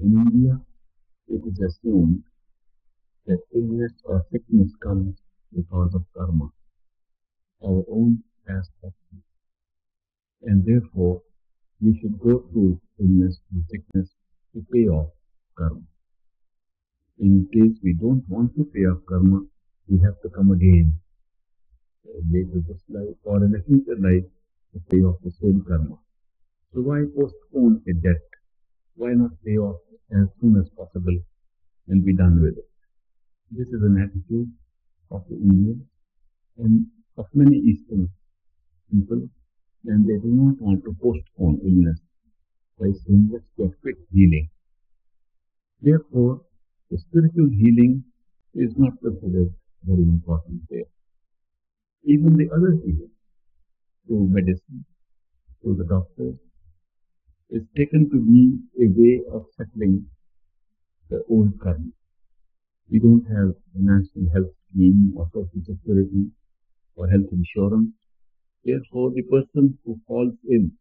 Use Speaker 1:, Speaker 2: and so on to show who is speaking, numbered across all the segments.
Speaker 1: In India, it is assumed that illness or sickness comes because of karma, our own past actions. And therefore, we should go through illness and sickness to pay off karma. In case we don't want to pay off karma, we have to come again uh, later this life or in a future life to pay off the same karma. So why postpone a debt? Why not pay off as soon as possible and be done with it? This is an attitude of the Indians and of many Eastern people and they do not want to postpone illness by saying let's quick healing. Therefore, the spiritual healing is not considered very important there. Even the other healing, through medicine, through the doctors, is taken to be a way of settling the old karma. We don't have a national health scheme or social security or health insurance. Therefore, the person who falls in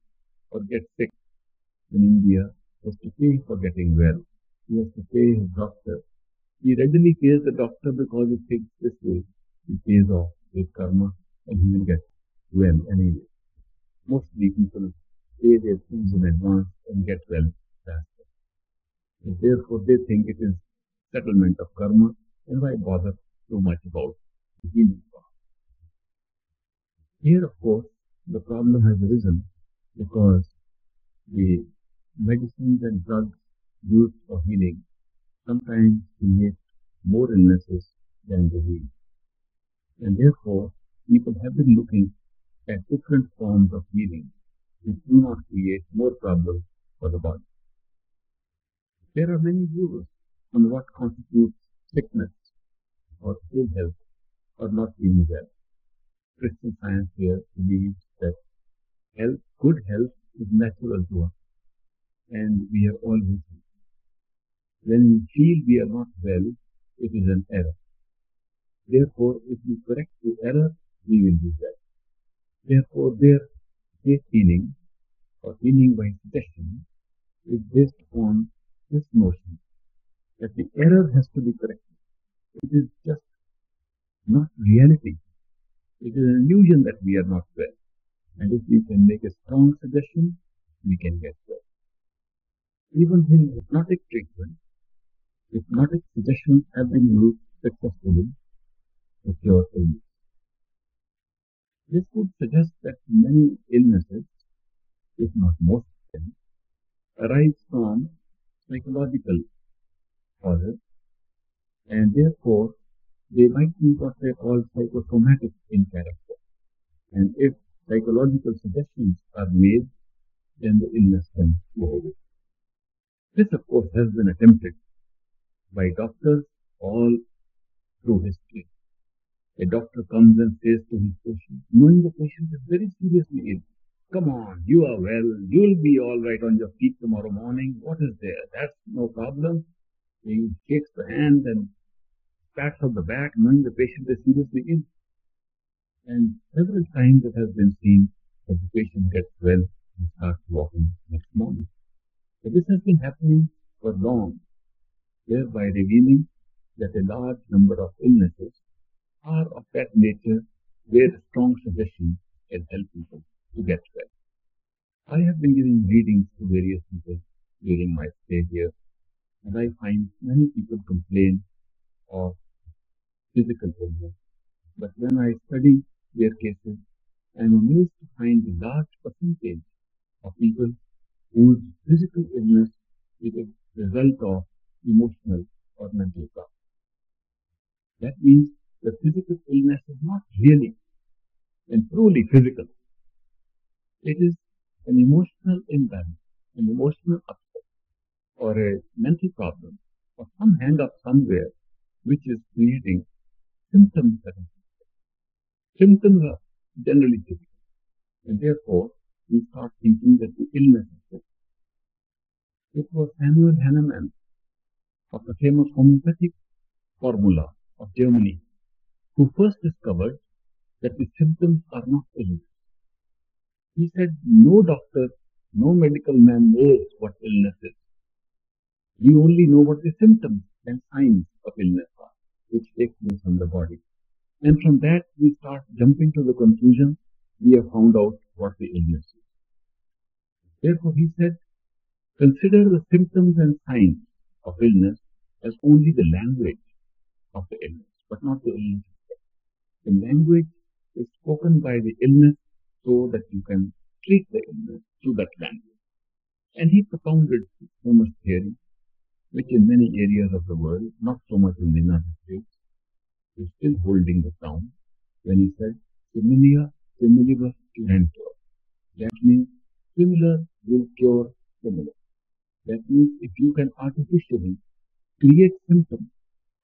Speaker 1: or gets sick in India has to pay for getting well. He has to pay his doctor. He readily pays the doctor because he thinks this way he pays off his karma and he will get well anyway. Mostly people pay their fees in advance and get well faster. And therefore, they think it is settlement of karma, and why bother too much about the healing part? Here, of course, the problem has arisen because the medicines and drugs used for healing sometimes create more illnesses than they heal. And therefore, people have been looking at different forms of healing which do not create more problems for the body. There are many views on what constitutes sickness or ill health or not being well. Christian science here believes that health, good health is natural to us and we are all healthy. When we feel we are not well, it is an error. Therefore, if we correct the error, we will be well. Therefore, their faith healing or healing by suggestion is based on this notion that the error has to be corrected. It is just not reality. It is an illusion that we are not well. And if we can make a strong suggestion, we can get well. Even in hypnotic treatment, hypnotic suggestions have been used successfully to cure illness. This would suggest that many illnesses, if not most of them, arise from psychological causes and therefore they might be what they call psychosomatic in character. And if psychological suggestions are made, then the illness can go away. This, of course, has been attempted by doctors all through history. A doctor comes and says to his patient, knowing the patient is very seriously ill, come on, you are well, you'll be all right on your feet tomorrow morning. What is there? That's no problem. He shakes the hand and pats on the back, knowing the patient is seriously ill. And several times it has been seen that the patient gets well and starts walking next morning. So this has been happening for long, thereby revealing that a large number of illnesses are of that nature where strong suggestion can help people to get well. I have been giving readings to various people during my stay here, and I find many people complain of physical illness. But when I study their cases, I am amazed to find a large percentage of people whose physical illness is a result of emotional or mental problems. That means the physical illness is not really and truly physical. It is an emotional imbalance, an emotional upset, or a mental problem, or some hang up somewhere which is creating symptoms that are Symptoms are generally physical, and therefore we start thinking that the illness is physical. It was Samuel Hahnemann of the famous homeopathic formula of Germany who first discovered that the symptoms are not illness. He said no doctor, no medical man knows what illness is. We only know what the symptoms and signs of illness are, which take place on the body. And from that, we start jumping to the conclusion we have found out what the illness is. Therefore, he said, consider the symptoms and signs of illness as only the language of the illness, but not the illness. The language is spoken by the illness so that you can treat the illness through that language. And he propounded famous theory, which in many areas of the world, not so much in the United States, is still holding the ground when he said, similia similibus curantur. That means similar will cure similar. That means if you can artificially create symptoms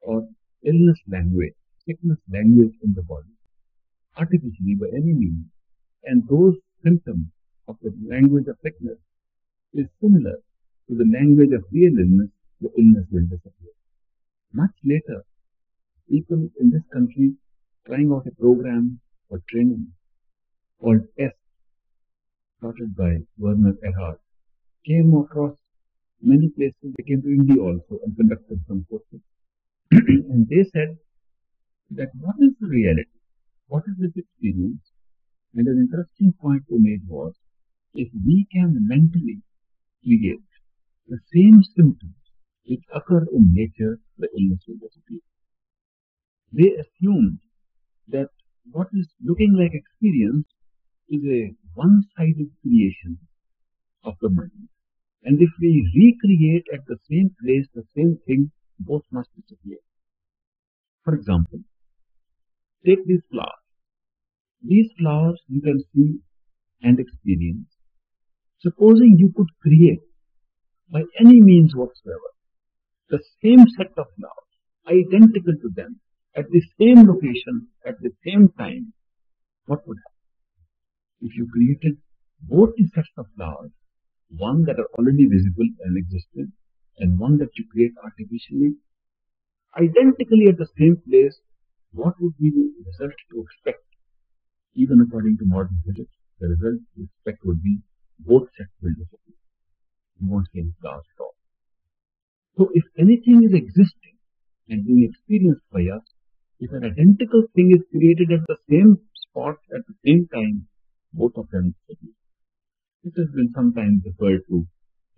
Speaker 1: or illness language, sickness language in the body, artificially by any means, and those symptoms of the language of sickness is similar to the language of real illness, the illness will disappear. Much later, people in this country trying out a program for training called est, started by Werner Erhard, came across many places. They came to India also and conducted some courses. and they said that what is the reality? What is this experience? And an interesting point they made was, if we can mentally create the same symptoms which occur in nature, the illness will disappear. They assumed that what is looking like experience is a one-sided creation of the mind. And if we recreate at the same place the same thing, both must disappear. For example, take these flowers. These flowers you can see and experience. Supposing you could create by any means whatsoever the same set of flowers, identical to them, at the same location, at the same time, what would happen? if you created both the sets of flowers, one that are already visible and existent, and one that you create artificially, identically at the same place, what would be the result to expect? Even according to modern physics, the result to expect would be both sets will disappear. You won't see any flowers at all. So if anything is existing and being experienced by us, if an identical thing is created at the same spot at the same time, both of them disappear. This has been sometimes referred to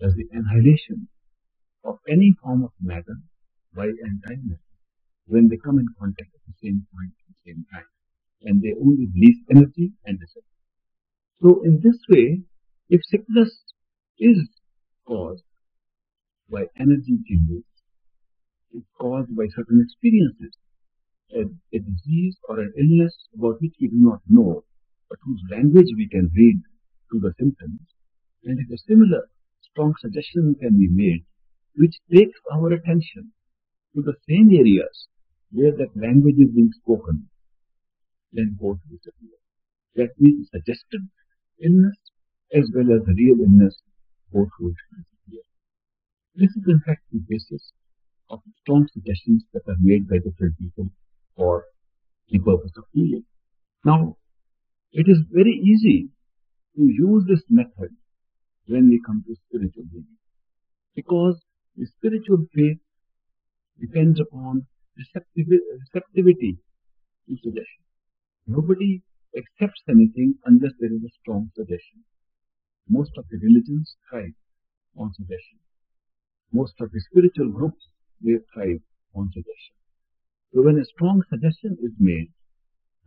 Speaker 1: as the annihilation of any form of matter by antimatter when they come in contact at the same point at the same time and they only release energy and disappear. So in this way, if sickness is caused by energy changes, it's caused by certain experiences. A, a disease or an illness about which we do not know but whose language we can read through the symptoms, and if a similar strong suggestion can be made, which takes our attention to the same areas where that language is being spoken, then both disappear. That means suggested illness as well as real illness, both will disappear. This is in fact the basis of strong suggestions that are made by different people for the purpose of healing. Now, it is very easy to use this method when we come to spiritual healing because the spiritual faith depends upon receptivity to suggestion. Nobody accepts anything unless there is a strong suggestion. Most of the religions thrive on suggestion. Most of the spiritual groups, they thrive on suggestion. So when a strong suggestion is made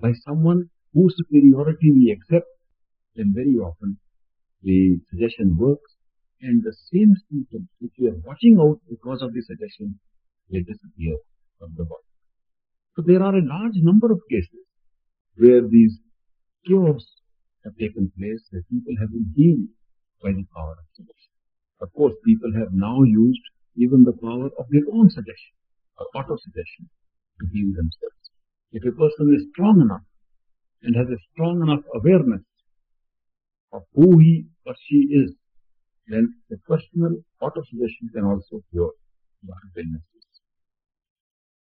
Speaker 1: by someone whose superiority we accept, then very often the suggestion works and the same symptoms which we are watching out because of the suggestion will disappear from the body. So there are a large number of cases where these cures have taken place, where people have been healed by the power of suggestion. Of course, people have now used even the power of their own suggestion or auto-suggestion to heal themselves. If a person is strong enough and has a strong enough awareness of who he or she is, then the personal auto-suggestion can also cure illnesses.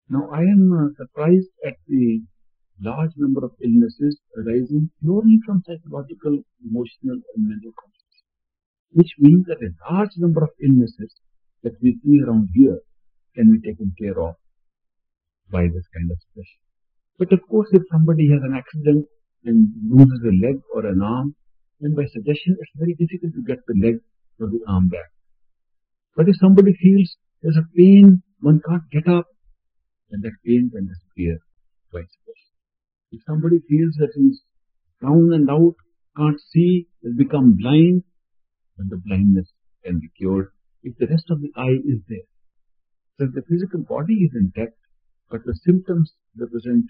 Speaker 1: Now I am uh, surprised at the large number of illnesses arising purely from psychological, emotional and mental causes, which means that a large number of illnesses that we see around here can be taken care of by this kind of suggestion. But of course, if somebody has an accident and loses a leg or an arm, then by suggestion, it's very difficult to get the leg or the arm back. But if somebody feels there's a pain, one can't get up, then that pain can disappear by suggestion. If somebody feels that he's down and out, can't see, has become blind, then the blindness can be cured if the rest of the eye is there. So if the physical body is intact, but the symptoms represent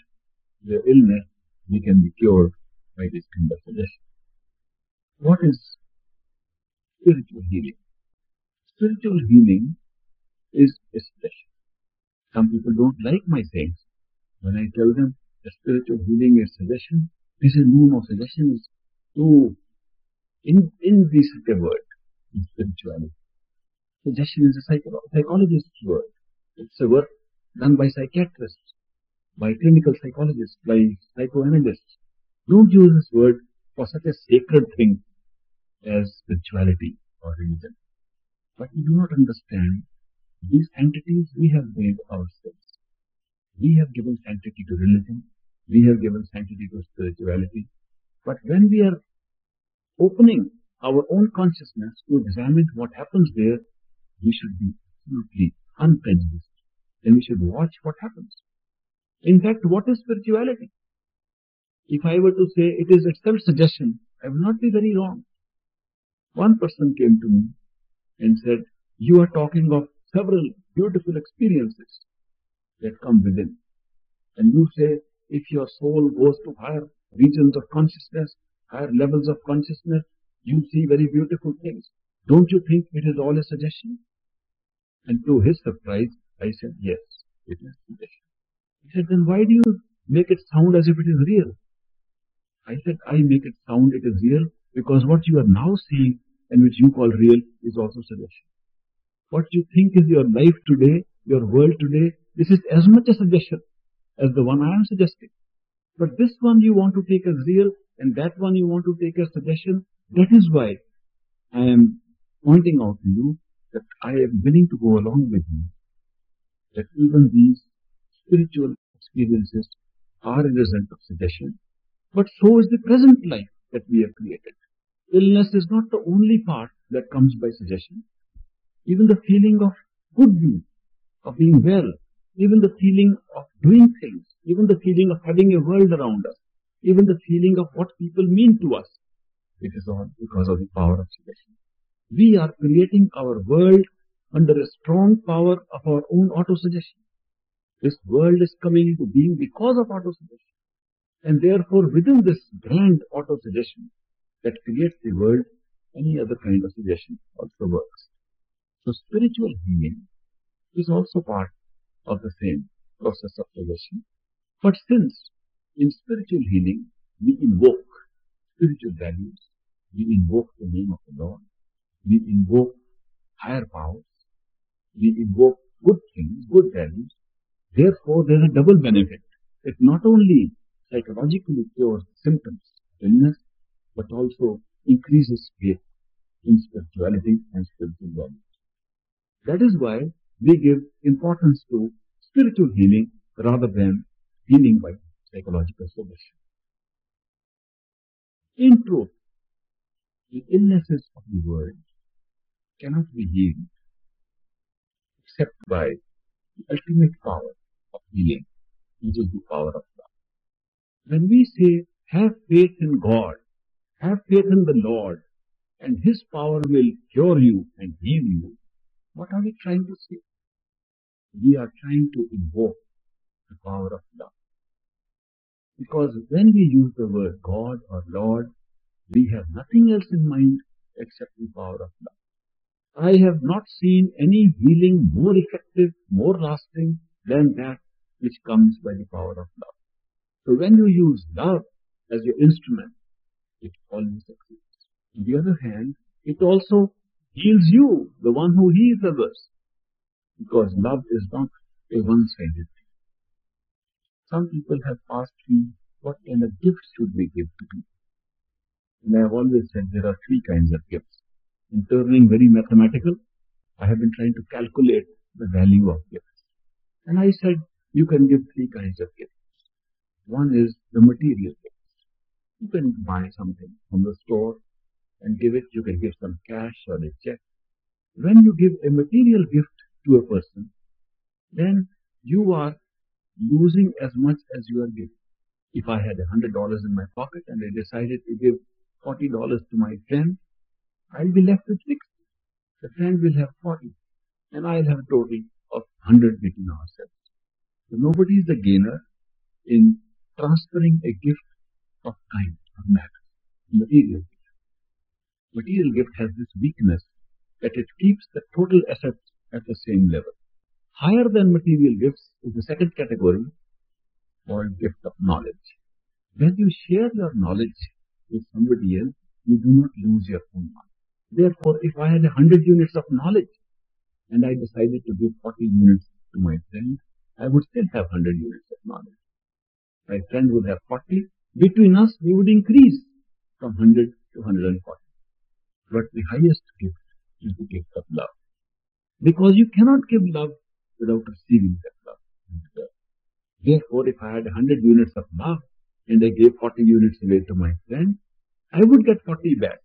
Speaker 1: the illness, we can be cured by this kind of suggestion. What is spiritual healing? Spiritual healing is suggestion. Some people don't like my sayings. When I tell them that spiritual healing is suggestion, they say, no, no, suggestion is too in, indecent a word in spirituality. Suggestion is a psycho- psychologist's word. It's a work done by psychiatrists, by clinical psychologists, by psychoanalysts. Don't use this word for such a sacred thing as spirituality or religion. But we do not understand these entities we have made ourselves. We have given sanctity to religion. We have given sanctity to spirituality. But when we are opening our own consciousness to examine what happens there, we should be absolutely unprejudiced. And we should watch what happens. In fact, what is spirituality? If I were to say it is itself suggestion, I will not be very wrong. One person came to me and said, you are talking of several beautiful experiences that come within. And you say, if your soul goes to higher regions of consciousness, higher levels of consciousness, you see very beautiful things. Don't you think it is all a suggestion? And to his surprise, I said, yes, it is a suggestion. He said, then why do you make it sound as if it is real? I said, I make it sound it is real because what you are now seeing and which you call real is also suggestion. What you think is your life today, your world today, this is as much a suggestion as the one I am suggesting. But this one you want to take as real and that one you want to take as suggestion. That is why I am pointing out to you that I am willing to go along with you. That even these spiritual experiences are a result of suggestion. But so is the present life that we have created. Illness is not the only part that comes by suggestion. Even the feeling of good being, of being well, even the feeling of doing things, even the feeling of having a world around us, even the feeling of what people mean to us. It is all because of the power of suggestion. We are creating our world under a strong power of our own auto-suggestion. This world is coming into being because of auto-suggestion. And therefore, within this grand auto-suggestion that creates the world, any other kind of suggestion also works. So spiritual healing is also part of the same process of suggestion. But since in spiritual healing we invoke spiritual values, we invoke the name of the Lord, we invoke higher powers, we invoke good things, good values, therefore there is a double benefit. It not only psychologically cures symptoms, illness, but also increases faith in spirituality and spiritual values. That is why we give importance to spiritual healing rather than healing by psychological solution. In truth, the illnesses of the world cannot be healed except by the ultimate power of healing, which is the power of God. When we say, have faith in God, have faith in the Lord, and His power will cure you and heal you, what are we trying to say? We are trying to invoke the power of love. Because when we use the word God or Lord, we have nothing else in mind except the power of love. I have not seen any healing more effective, more lasting than that which comes by the power of love. So when you use love as your instrument, it always succeeds. On the other hand, it also heals you, the one who heals others. Because love is not a one-sided thing. Some people have asked me, what kind of gifts should we give to people? And I have always said there are three kinds of gifts. In turning very mathematical, I have been trying to calculate the value of gifts. And I said, you can give three kinds of gifts. One is the material gifts. You can buy something from the store and give it. You can give some cash or a check. When you give a material gift to a person, then you are losing as much as you are giving. If I had a hundred dollars in my pocket and I decided to give forty dollars to my friend, I'll be left with sixty. The friend will have forty, and I'll have a total of hundred between ourselves. So nobody is the gainer in transferring a gift of kind, of matter, material. Material gift has this weakness that it keeps the total assets at the same level. Higher than material gifts is the second category called gift of knowledge. When you share your knowledge with somebody else, you do not lose your own knowledge. Therefore, if I had a hundred units of knowledge and I decided to give 40 units to my friend, I would still have 100 units of knowledge. My friend would have 40. Between us, we would increase from 100 to 140. But the highest gift is the gift of love. Because you cannot give love without receiving that love. Therefore, if I had 100 units of love and I gave 40 units away to my friend, I would get 40 back.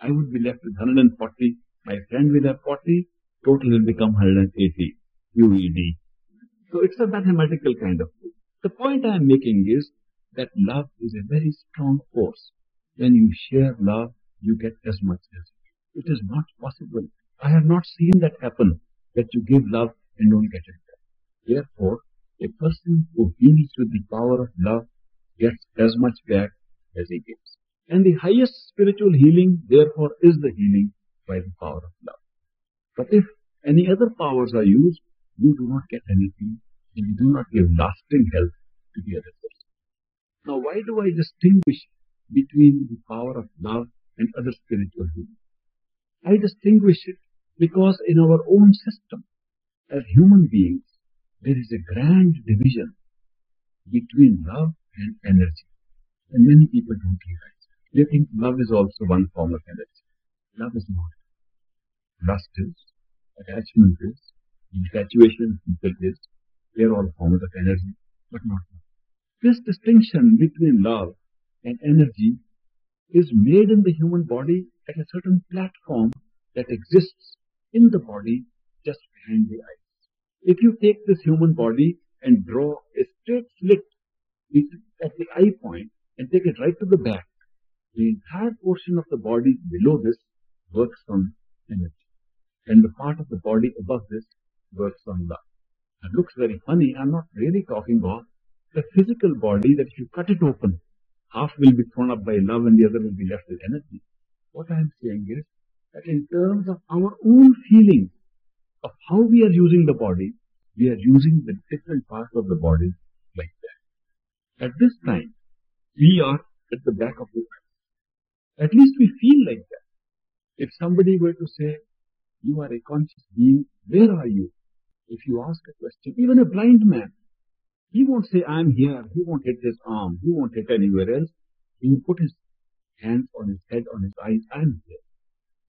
Speaker 1: I would be left with 140. My friend will have 40. Total will become 180. QED. So it's a mathematical kind of thing. The point I am making is that love is a very strong force. When you share love, you get as much as it is not possible. I have not seen that happen, that you give love and don't get it back. Therefore, a person who heals with the power of love gets as much back as he gives. And the highest spiritual healing, therefore, is the healing by the power of love. But if any other powers are used, you do not get anything and you do not give lasting help to the other person. Now, why do I distinguish between the power of love and other spiritual beings. I distinguish it because in our own system, as human beings, there is a grand division between love and energy. And many people don't realize. They think love is also one form of energy. Love is not. Lust is, attachment is, infatuation is. They are all forms of energy, but not love. This distinction between love and energy is made in the human body at a certain platform that exists in the body just behind the eyes. If you take this human body and draw a straight slit at the eye point and take it right to the back, the entire portion of the body below this works on energy. And the part of the body above this works on love. It looks very funny. I'm not really talking about the physical body that if you cut it open, half will be thrown up by love and the other will be left with energy. What I'm saying is that in terms of our own feeling of how we are using the body, we are using the different parts of the body like that. At this time, we are at the back of the eye. At least we feel like that. If somebody were to say, you are a conscious being, where are you? If you ask a question, even a blind man, he won't say, I'm here. He won't hit his arm. He won't hit anywhere else. He will put his hands on his head, on his eyes, I'm here.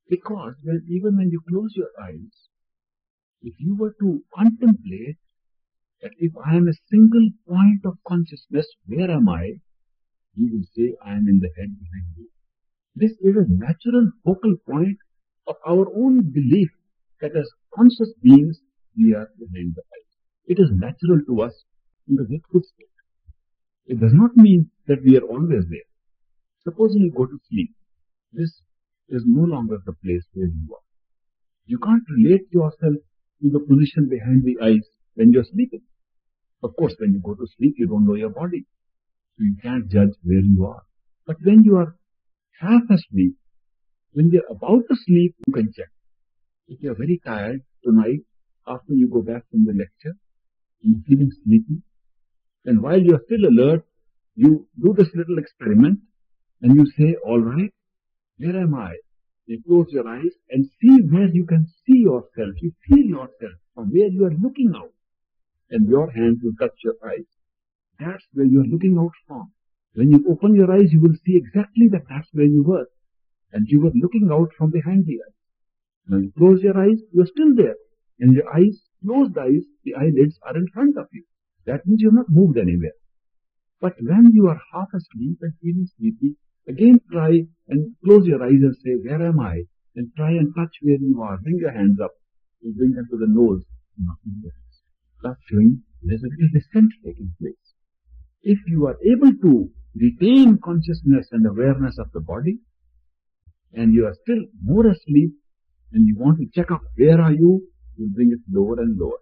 Speaker 1: Because when, even when you close your eyes, if you were to contemplate that if I am a single point of consciousness, where am I? You will say, I am in the head behind you. This is a natural focal point of our own belief that as conscious beings, we are behind the eyes. It is natural to us in the wakeful state. It does not mean that we are always there. Supposing you go to sleep, this is no longer the place where you are. You can't relate yourself to the position behind the eyes when you're sleeping. Of course, when you go to sleep, you don't know your body. So you can't judge where you are. But when you are half asleep, when you're about to sleep, you can check. If you're very tired tonight, after you go back from the lecture, you're feeling sleepy, then while you're still alert, you do this little experiment and you say, alright, where am I? You close your eyes and see where you can see yourself. You feel yourself from where you are looking out. And your hands will touch your eyes. That's where you are looking out from. When you open your eyes, you will see exactly that that's where you were. And you were looking out from behind the eyes. Now you close your eyes, you are still there. And your eyes, closed eyes, the eyelids are in front of you. That means you have not moved anywhere. But when you are half asleep and feeling sleepy, again try and close your eyes and say, where am I? And try and touch where you are. Bring your hands up. You bring them to the nose. Nothing there. Start showing there's a little descent taking place. If you are able to retain consciousness and awareness of the body, and you are still more asleep, and you want to check up where are you, you bring it lower and lower.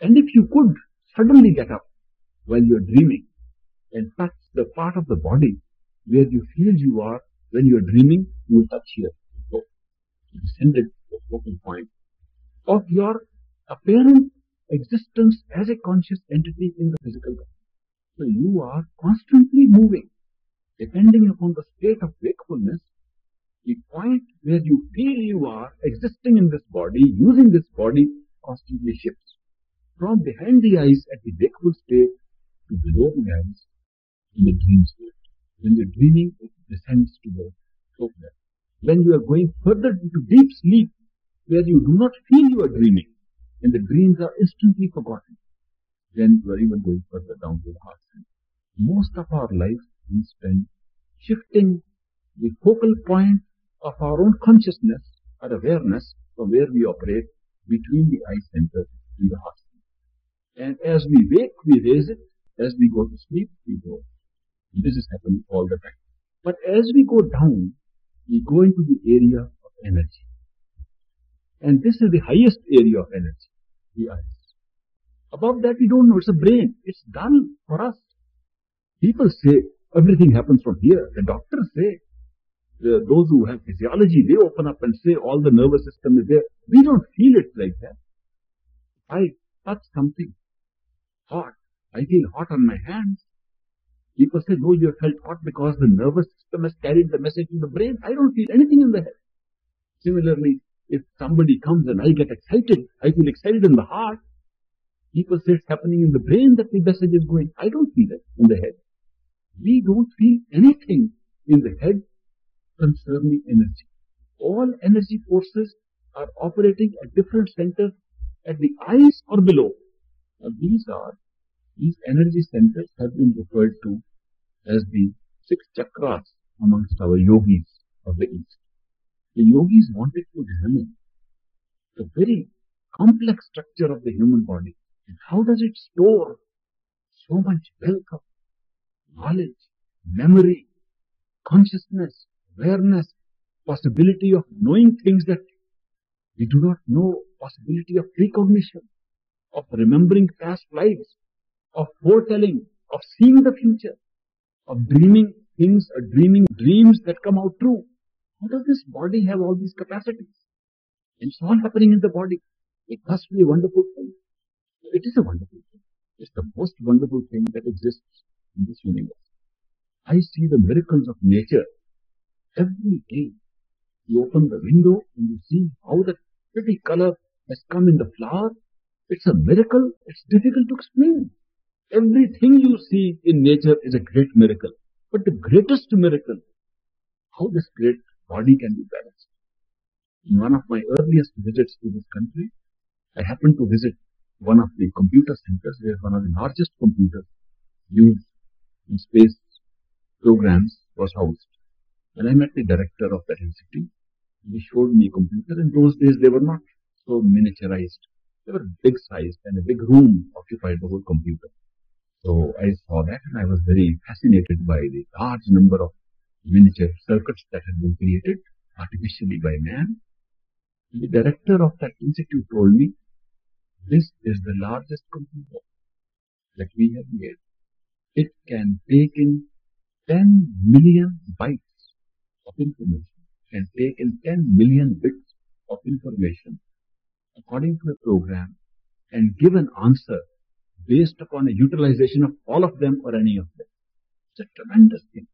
Speaker 1: And if you could suddenly get up while you are dreaming and touch the part of the body where you feel you are when you are dreaming, you will touch here. So, descended the focal point of your apparent existence as a conscious entity in the physical body. So you are constantly moving. Depending upon the state of wakefulness, the point where you feel you are existing in this body, using this body, constantly shifts. From behind the eyes at the wakeful state to below the eyes in the dream state. When you're dreaming, it descends to the sofa. When you are going further into deep sleep, where you do not feel you are dreaming, and the dreams are instantly forgotten, then you are even going further down to the heart center. Most of our life we spend shifting the focal point of our own consciousness or awareness from where we operate between the eye center and the heart. And as we wake, we raise it. As we go to sleep, we go. This is happening all the time. But as we go down, we go into the area of energy. And this is the highest area of energy, the eyes. Above that we don't know, it's a brain. It's done for us. People say everything happens from here. The doctors say, those who have physiology, they open up and say all the nervous system is there. We don't feel it like that. I touch something hot. I feel hot on my hands. People say, no, you have felt hot because the nervous system has carried the message to the brain. I don't feel anything in the head. Similarly, if somebody comes and I get excited, I feel excited in the heart. People say it's happening in the brain that the message is going. I don't feel it in the head. We don't feel anything in the head concerning energy. All energy forces are operating at different centers at the eyes or below. Now these are, these energy centers have been referred to as the six chakras amongst our yogis of the East. The yogis wanted to examine the very complex structure of the human body and how does it store so much wealth of knowledge, memory, consciousness, awareness, possibility of knowing things that we do not know, possibility of precognition, of remembering past lives, of foretelling, of seeing the future, of dreaming things, or dreaming dreams that come out true. How does this body have all these capacities? It's all happening in the body. It must be a wonderful thing. It is a wonderful thing. It's the most wonderful thing that exists in this universe. I see the miracles of nature every day. You open the window and you see how the pretty color has come in the flower. It's a miracle. It's difficult to explain. Everything you see in nature is a great miracle. But the greatest miracle, how this great body can be balanced. In one of my earliest visits to this country, I happened to visit one of the computer centers where one of the largest computers used in space programs was housed. And I met the director of that institute. He showed me a computer. In those days, they were not so miniaturized. They were big sized and a big room occupied the whole computer. So I saw that and I was very fascinated by the large number of miniature circuits that had been created artificially by man. The director of that institute told me, this is the largest computer that we have made. It can take in 10 million bytes of information, can take in 10 million bits of information according to a program and give an answer based upon a utilization of all of them or any of them. It's a tremendous thing.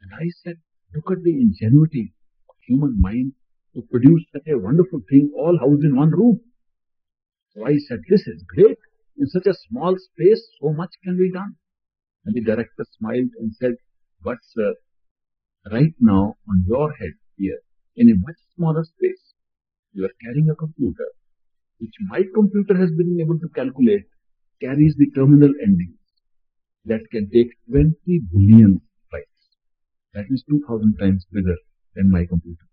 Speaker 1: And I said, look at the ingenuity of human mind to produce such a wonderful thing all housed in one room. So I said, this is great. In such a small space, so much can be done. And the director smiled and said, but sir, right now on your head here, in a much smaller space, you are carrying a computer, which my computer has been able to calculate carries the terminal endings that can take 20 billion bytes. That is 2000 times bigger than my computer.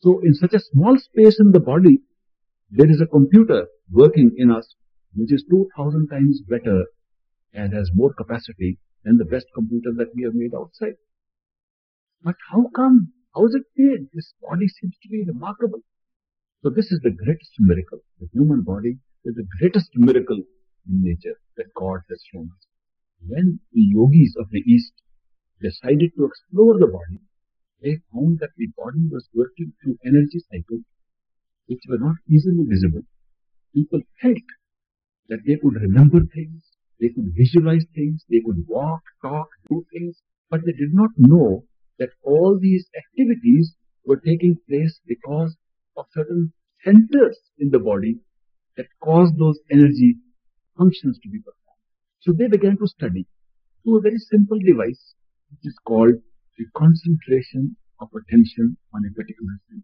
Speaker 1: So in such a small space in the body, there is a computer working in us which is 2000 times better and has more capacity than the best computer that we have made outside. But how come? How is it made? This body seems to be remarkable. So this is the greatest miracle. The human body is the greatest miracle in nature that God has shown us. When the yogis of the East decided to explore the body, they found that the body was working through energy cycles which were not easily visible. People felt that they could remember things, they could visualize things, they could walk, talk, do things, but they did not know that all these activities were taking place because of certain centers in the body that cause those energy functions to be performed. So they began to study through a very simple device which is called the concentration of attention on a particular thing.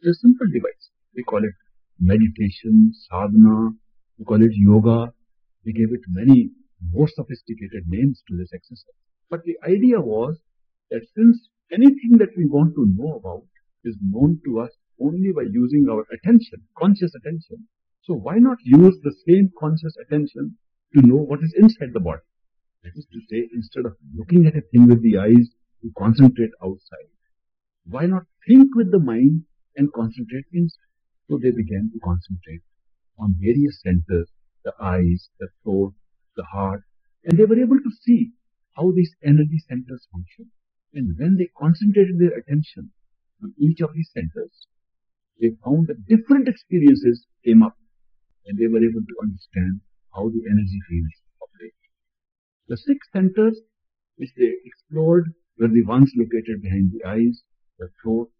Speaker 1: It's a simple device. We call it meditation, sadhana, we call it yoga. We gave it many more sophisticated names to this exercise. But the idea was that since anything that we want to know about is known to us only by using our attention, conscious attention, so why not use the same conscious attention to know what is inside the body? That is to say, instead of looking at a thing with the eyes, to concentrate outside. Why not think with the mind and concentrate inside? So they began to concentrate on various centers, the eyes, the throat, the heart, and they were able to see how these energy centers function. And when they concentrated their attention on each of these centers, they found that different experiences came up and they were able to understand how the energy fields operate. The six centers which they explored were the ones located behind the eyes, the throat,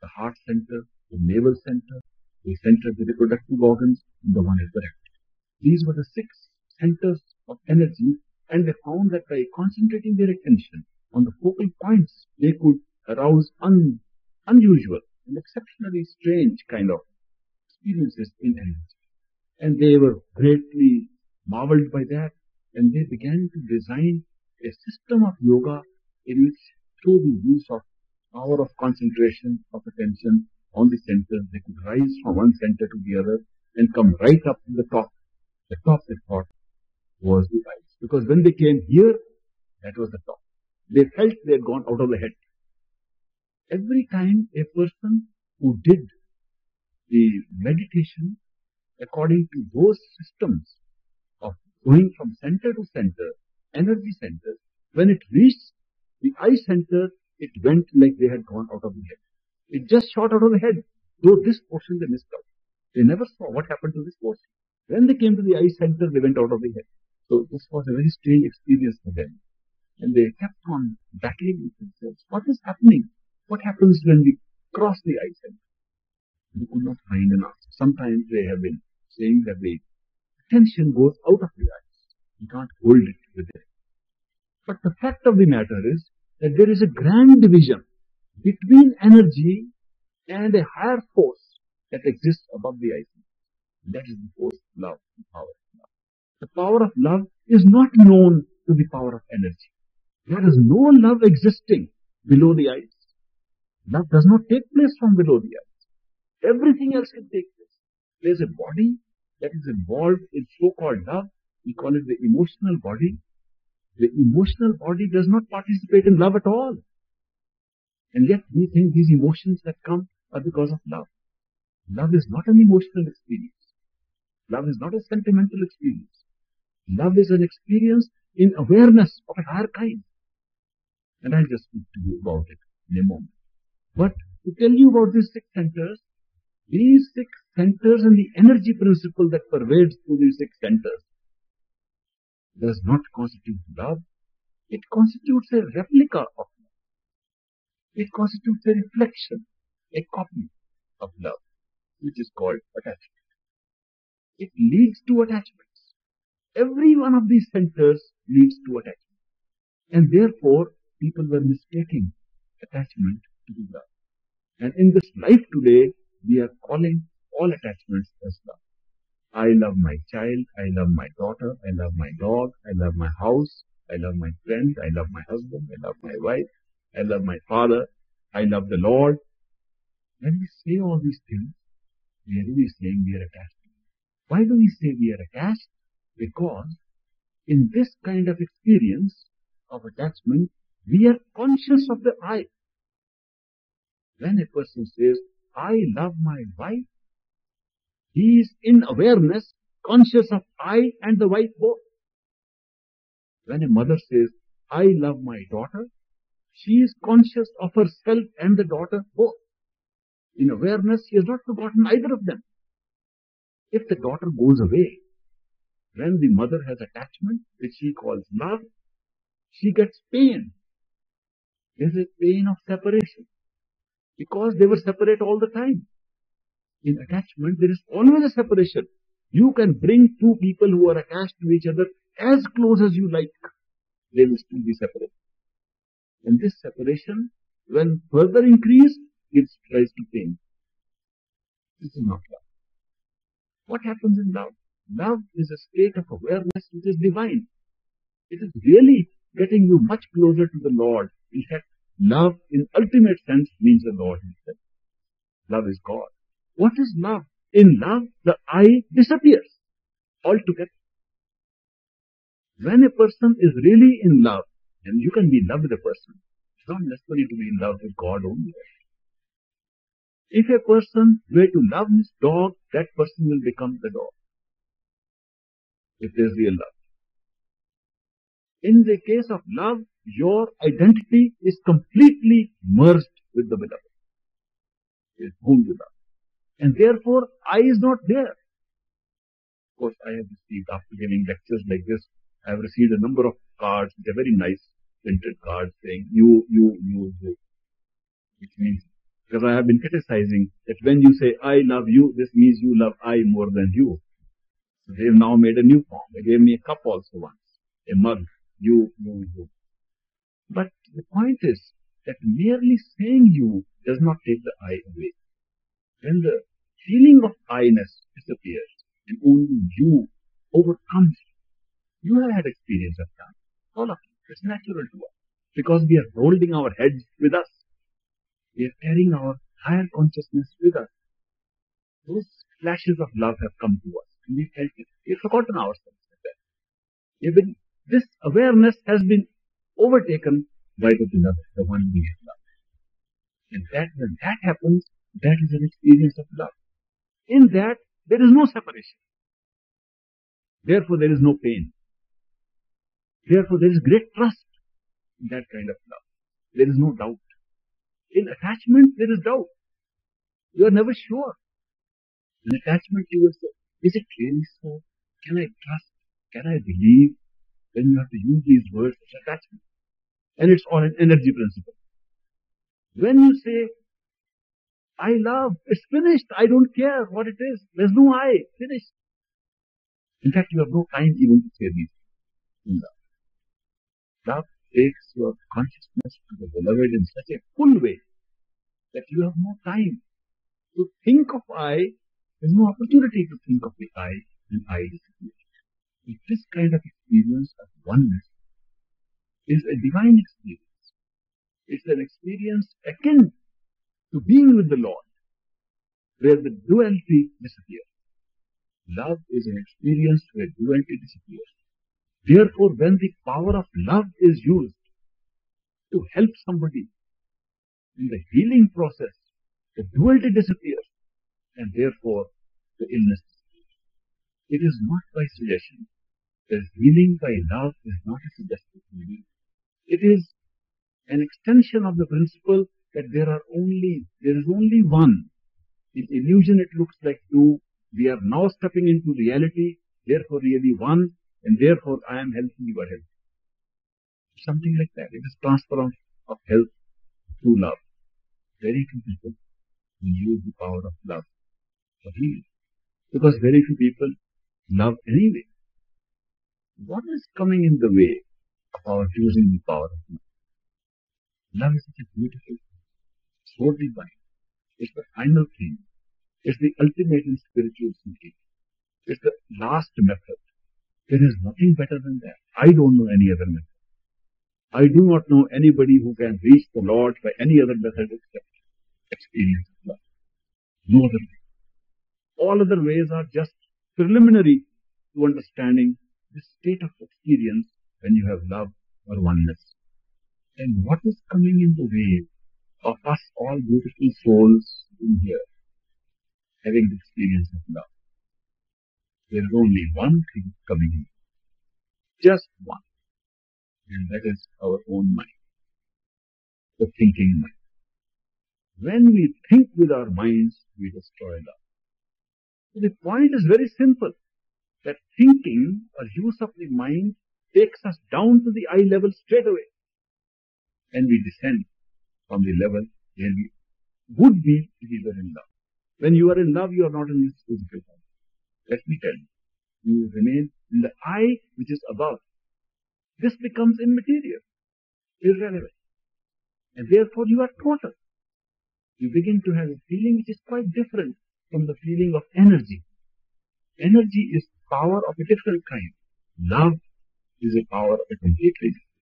Speaker 1: the heart center, the navel center, the center of the reproductive organs, and the one at the rectum. These were the six centers of energy, and they found that by concentrating their attention on the focal points, they could arouse un, unusual exceptionally strange kind of experiences in energy. And they were greatly marveled by that, and they began to design a system of yoga in which, through the use of power of concentration of attention, on the center. They could rise from one center to the other and come right up to the top. The top they thought was the eyes. Because when they came here, that was the top. They felt they had gone out of the head. Every time a person who did the meditation according to those systems of going from center to center, energy center, when it reached the eye center, it went like they had gone out of the head. It just shot out of the head. Though this portion they missed out. They never saw what happened to this portion. When they came to the eye center, they went out of the head. So this was a very strange experience for them. And they kept on battling with themselves. What is happening? What happens when we cross the eye center? They could not find an answer. Sometimes they have been saying that the attention goes out of the eyes. You can't hold it within. But the fact of the matter is that there is a grand division between energy and a higher force that exists above the ice. That is the force of love, the power of love. The power of love is not known to the power of energy. There is no love existing below the ice. Love does not take place from below the earth. Everything else can take place. There is a body that is involved in so-called love. We call it the emotional body. The emotional body does not participate in love at all. And yet we think these emotions that come are because of love. Love is not an emotional experience. Love is not a sentimental experience. Love is an experience in awareness of a higher kind. And I'll just speak to you about it in a moment. But to tell you about these six centers, these six centers and the energy principle that pervades through these six centers does not constitute love. It constitutes a replica of love. it constitutes a reflection, a copy of love, which is called attachment. It leads to attachments. Every one of these centers leads to attachment. And therefore, people were mistaking attachment to be love. And in this life today, we are calling all attachments as love. I love my child, I love my daughter, I love my dog, I love my house, I love my friend, I love my husband, I love my wife, I love my father, I love the Lord. When we say all these things, we are really saying we are attached. Why do we say we are attached? Because in this kind of experience of attachment, we are conscious of the I. When a person says, I love my wife, he is in awareness, conscious of I and the wife both. When a mother says, I love my daughter, she is conscious of herself and the daughter both. In awareness, she has not forgotten either of them. If the daughter goes away, when the mother has attachment, which she calls love, she gets pain. There's a pain of separation. Because they were separate all the time. In attachment, there is always a separation. You can bring two people who are attached to each other as close as you like. They will still be separate. And this separation, when further increased, gives rise to pain. This is not love. What happens in love? Love is a state of awareness which is divine. It is really getting you much closer to the Lord. In fact, love in ultimate sense means the Lord himself. Love is God. What is love? In love, the I disappears altogether. When a person is really in love, and you can be in love with a person, it's not necessary to be in love with God only. If a person were to love his dog, that person will become the dog. If there is real love. In the case of love, your identity is completely merged with the beloved, with whom you love. And therefore, I is not there. Of course, I have received, after giving lectures like this, I have received a number of cards, they're very nice printed cards saying you, you, you, you. Which means, because I have been criticizing that when you say I love you, this means you love I more than you. So they have now made a new form. They gave me a cup also once, a mug, you, you, you. But the point is that merely saying you does not take the I away. When the feeling of I-ness disappears and only you overcomes you have had experience of that. All of it. It's natural to us. Because we are holding our heads with us. We are carrying our higher consciousness with us. Those flashes of love have come to us. And we felt it. We have forgotten ourselves. Even this awareness has been overtaken by the beloved, the one we have loved. And that, when that happens, that is an experience of love. In that, there is no separation. Therefore, there is no pain. Therefore, there is great trust in that kind of love. There is no doubt. In attachment, there is doubt. You are never sure. In attachment, you will say, is it really so? Can I trust? Can I believe? Then you have to use these words as attachment. And it's all an energy principle. When you say, I love, it's finished. I don't care what it is. There's no I. Finished. In fact, you have no time even to say these things love. Love takes your consciousness to the beloved in such a full way that you have no time to think of I. There's no opportunity to think of the I and I disappears. This kind of experience of oneness is a divine experience. It's an experience akin to being with the Lord, where the duality disappears. Love is an experience where duality disappears. Therefore, when the power of love is used to help somebody in the healing process, the duality disappears and therefore the illness disappears. It is not by suggestion. The meaning by love is not a suggestive meaning. It is an extension of the principle that there are only, there is only one. In illusion it looks like two. We are now stepping into reality, therefore really one and therefore I am healthy, you are healthy. Something like that. It is transfer of, of health through love. Very few people use the power of love for healing. Because very few people love anyway. What is coming in the way of our using the power of love? Love is such a beautiful thing, so divine. It's the final thing. It's the ultimate in spiritual thinking. It's the last method. There is nothing better than that. I don't know any other method. I do not know anybody who can reach the Lord by any other method except experience of love. No other way. All other ways are just preliminary to understanding the state of experience when you have love or oneness. And what is coming in the way of us all beautiful souls in here having the experience of love? There is only one thing coming in. Just one. And that is our own mind. The thinking mind. When we think with our minds, we destroy love. So the point is very simple. That thinking or use of the mind takes us down to the eye level straight away. And we descend from the level where we would be if we were in love. When you are in love, you are not in this physical form. Let me tell you. You remain in the eye which is above. This becomes immaterial, irrelevant. And therefore you are total. You begin to have a feeling which is quite different from the feeling of energy. Energy is power of a different kind. Love is a power of a completely different.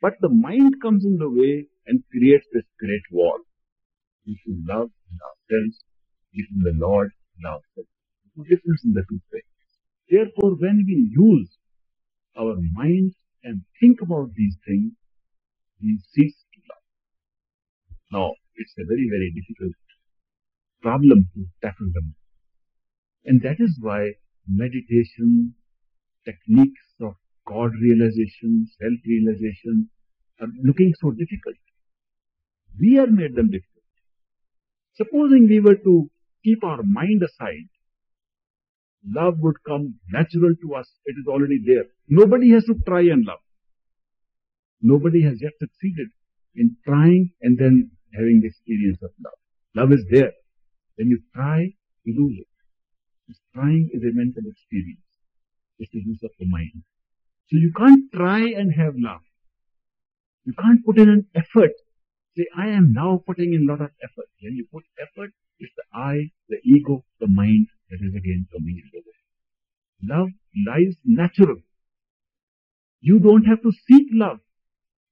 Speaker 1: But the mind comes in the way and creates this great wall. We should love in ourselves, between the Lord and ourselves. No difference in the two things. Therefore, when we use our minds and think about these things, we cease to love. Now, it's a very, very difficult problem to tackle them. And that is why meditation, techniques of God realization, self-realization are looking so difficult. We have made them difficult. Supposing we were to keep our mind aside love would come natural to us. It is already there. Nobody has to try and love. Nobody has yet succeeded in trying and then having the experience of love. Love is there. When you try, you lose it. This trying is a mental experience. It's the use of the mind. So you can't try and have love. You can't put in an effort. Say, I am now putting in a lot of effort. When you put effort, it's the I, the ego, the mind that is again coming into the way. Love lies natural. You don't have to seek love.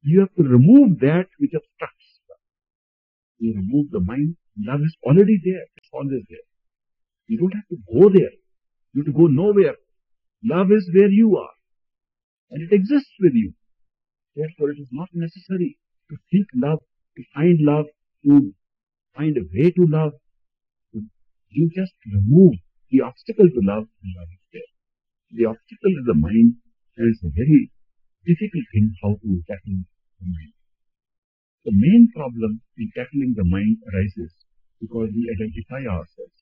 Speaker 1: You have to remove that which obstructs love. You remove the mind. Love is already there. It's always there. You don't have to go there. You have to go nowhere. Love is where you are. And it exists with you. Therefore, it is not necessary to seek love, to find love, to find a way to love. You just remove the obstacle to love and love is there. The obstacle is the mind and it's a very difficult thing how to tackle the mind. The main problem in tackling the mind arises because we identify ourselves.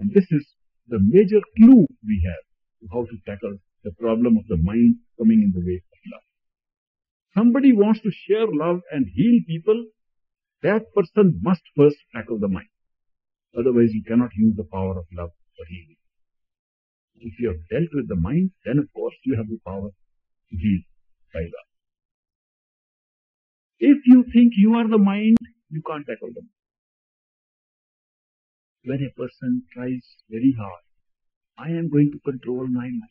Speaker 1: And this is the major clue we have to how to tackle the problem of the mind coming in the way of love. Somebody wants to share love and heal people, that person must first tackle the mind. Otherwise, you cannot use the power of love for healing. If you have dealt with the mind, then of course you have the power to heal by love. If you think you are the mind, you can't tackle them. When a person tries very hard, I am going to control my mind.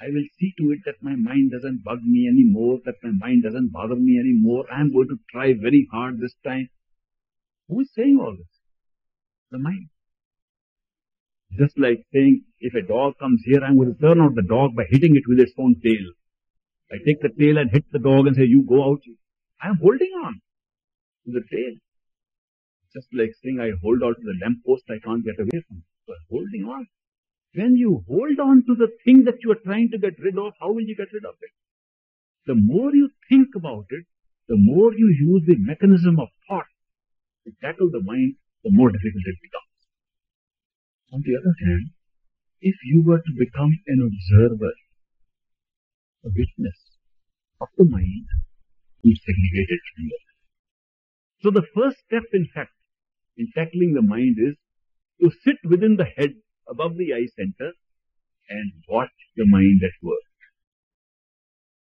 Speaker 1: I will see to it that my mind doesn't bug me anymore, that my mind doesn't bother me anymore. I am going to try very hard this time. Who is saying all this? the mind. Just like saying, if a dog comes here, I'm going to turn out the dog by hitting it with its own tail. I take the tail and hit the dog and say, you go out. I'm holding on to the tail. Just like saying, I hold on to the lamppost, I can't get away from it. So I'm holding on. When you hold on to the thing that you are trying to get rid of, how will you get rid of it? The more you think about it, the more you use the mechanism of thought to tackle the mind, the more difficult it becomes. On the other hand, if you were to become an observer, a witness of the mind, you segregate it from the So the first step, in fact, in tackling the mind is to sit within the head above the eye center and watch the mind at work.